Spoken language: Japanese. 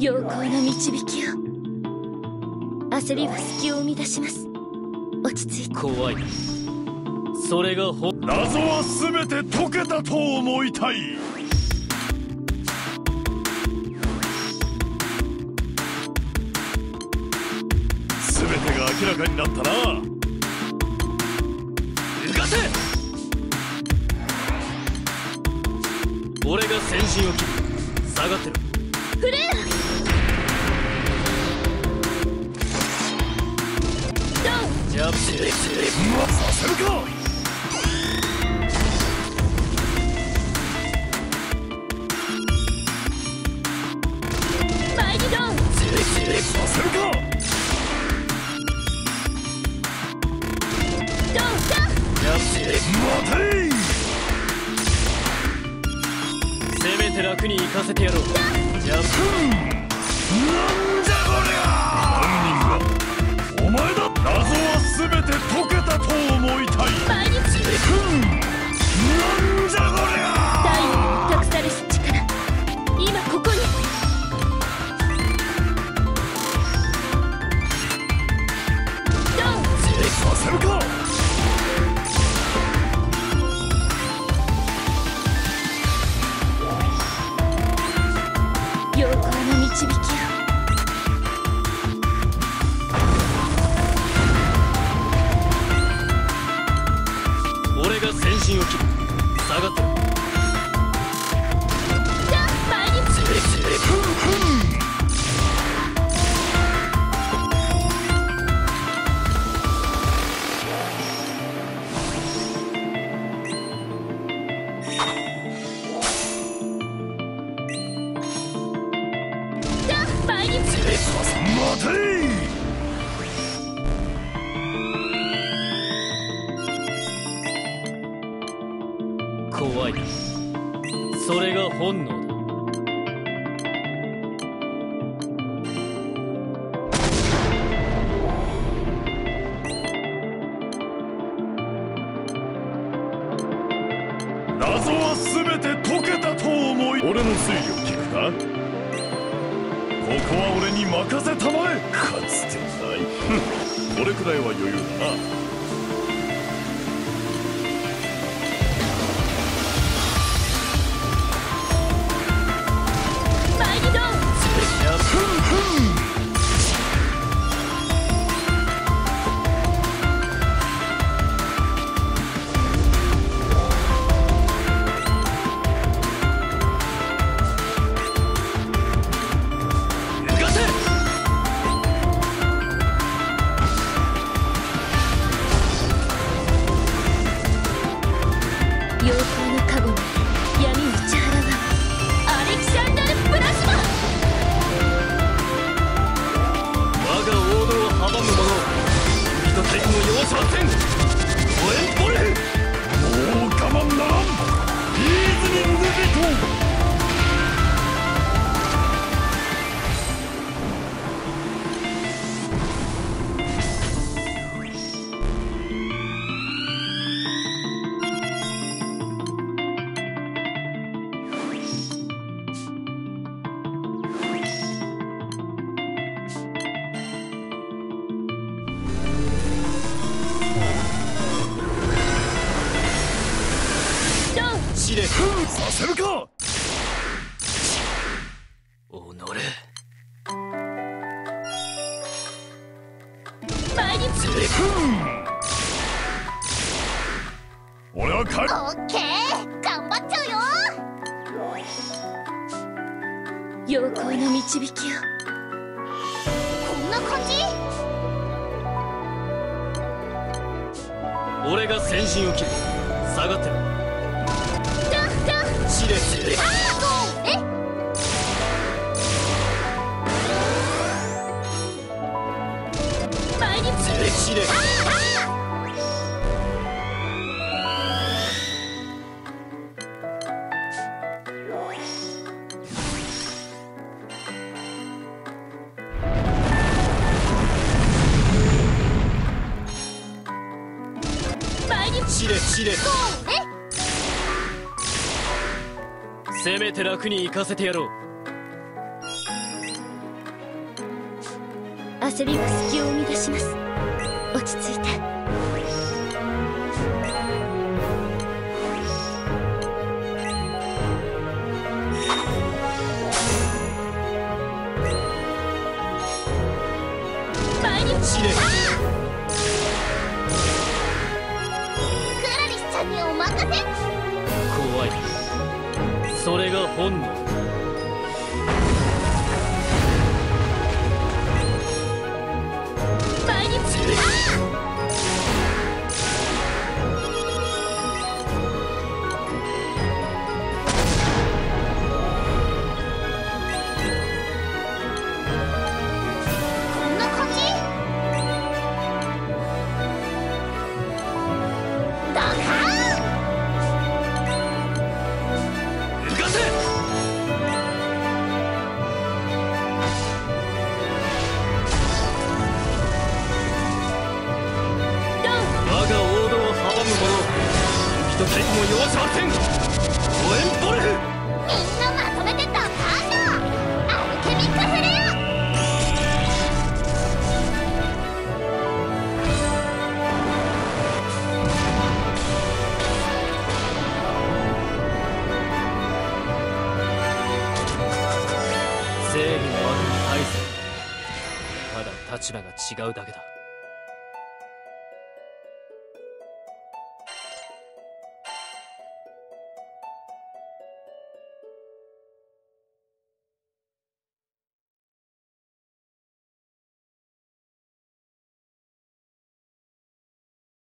陽光の導きを。焦りは隙を生み出します。落ち着いて。怖い。それがほ謎は全て解けたと思いたい。全てが明らかになったな。逃がせ！俺が先陣を切る下がってろフレアさせるかマイリドンスレスレさせるかドンダジャブスレ待てせめて楽に行かせてやろうさせ待てい怖い。それが本能だ。謎は全て解けたと思い俺の推理を聞くか？ここは俺に任せたまえ。かつてない。これくらいは余裕だな。太鼓させるか！己。マイリスレ俺は帰る。オッケー。頑張っちゃうよ。陽光の導きを。こんな感じ？俺が先陣を切る。下がってろダン試練スレあせめて楽に行かせてやろう。焦りは隙を生み出します。落ち着いて。前に試練クラリスちゃんにお任せ。怖いそれが本能。太鼓も容赦はせんオエンボルフみんなまとめてドカンだアルケミックフレア正義の悪の大勢ただ立場が違うだけだ